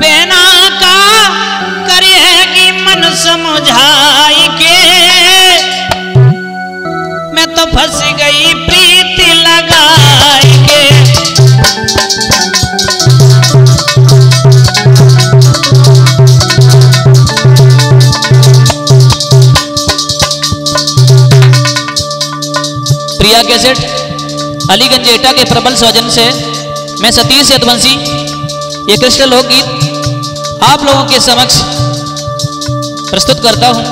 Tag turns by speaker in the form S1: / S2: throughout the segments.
S1: बेना का करेगी मन समझाई के। मैं तो फंस गई प्रीति लगाई के।
S2: प्रिया कैसेट अलीगंज एटा के प्रबल स्वजन से मैं सतीश यदवंशी, ये कृष्ण लोकगीत आप लोगों के समक्ष प्रस्तुत करता हूँ।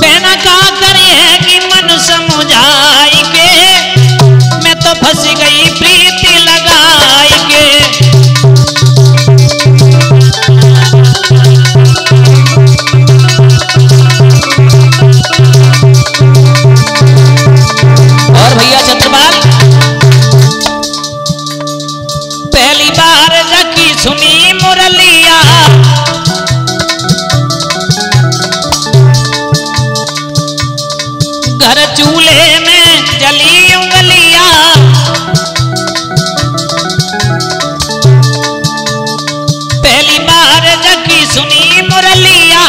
S1: बहना का कि मन समझाई के चूल्हे में जली उंगलिया। पहली बार जकी सुनी मुरलिया।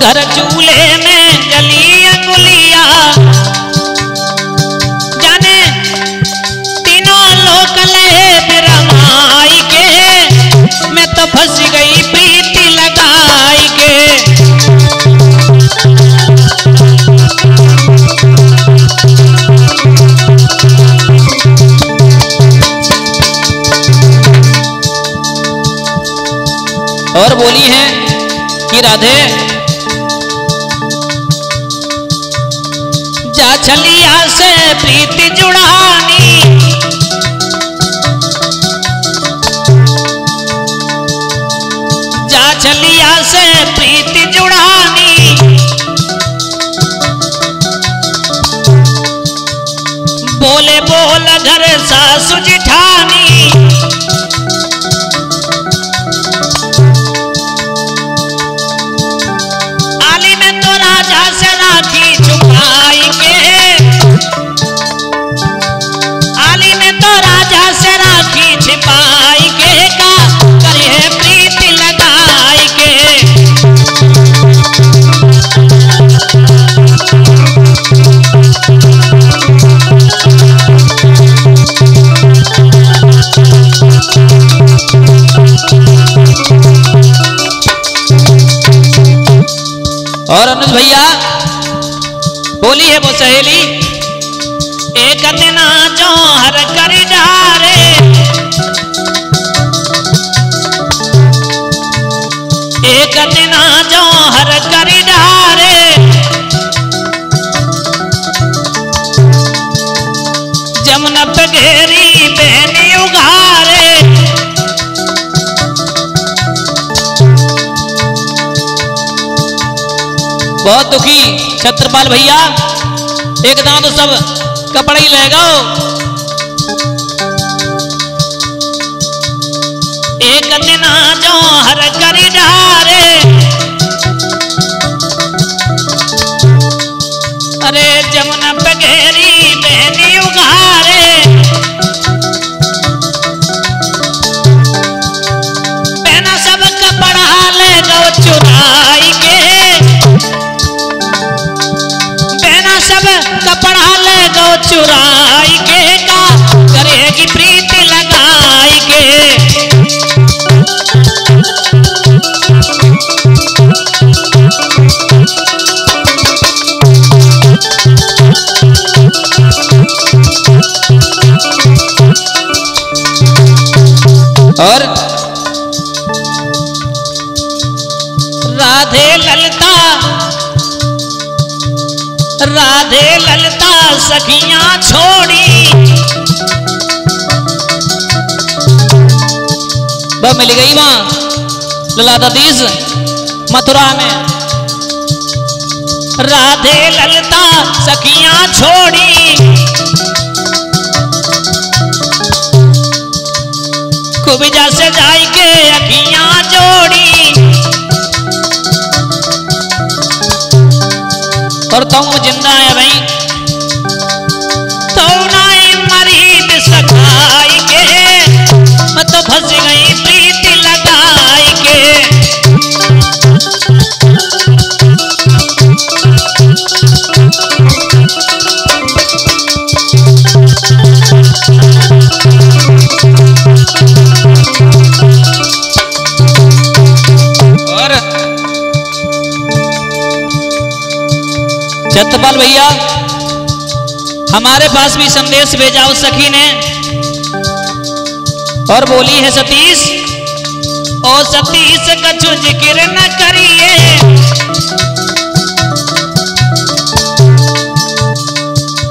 S1: घर चूल्हे में जली अंगुलिया। जाने तीनों लोक ले बिरमाई के। मैं तो फंस गई
S2: और बोली है कि राधे,
S1: जा छलिया से प्रीति जुड़ानी। जा छलिया से प्रीति जुड़ानी। बोले बोल घर सासु जिठानी।
S2: है वो सहेली,
S1: एक दिन जो हर कर डारे एक दिन जो हर कर डारे जमुना पे घेरी बहनी उघारे।
S2: बहुत दुखी छत्रपाल भैया एक दांत तो सब कपड़े ही ले गो
S1: एक दिन जो हर कर डारे अरे जमुना पे घेरी बहनी उघारे। पहना सब कपड़ा ले गो चुराई कपड़ा ले गो चुराई के का करेगी प्रीति लगाई के।
S2: और
S1: राधे ललता राधे ललता सखियाँ छोड़ी।
S2: वह मिल गई वहाँ ललादा दीस, मथुरा में।
S1: राधे ललता सखियाँ छोड़ी। कुबिजा से जाई के अखियाँ जोड़ी।
S2: तुम ज़िंदा है भाई। छत्रपाल भैया, हमारे पास भी संदेश भेजा उस सखी ने। और बोली है, सतीश,
S1: ओ सतीश कछु ज़िक्र न करिए।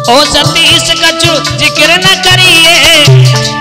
S1: ओ सतीश कछु ज़िक्र न करिए।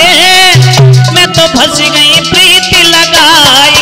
S1: फंस गई प्रीति लगाई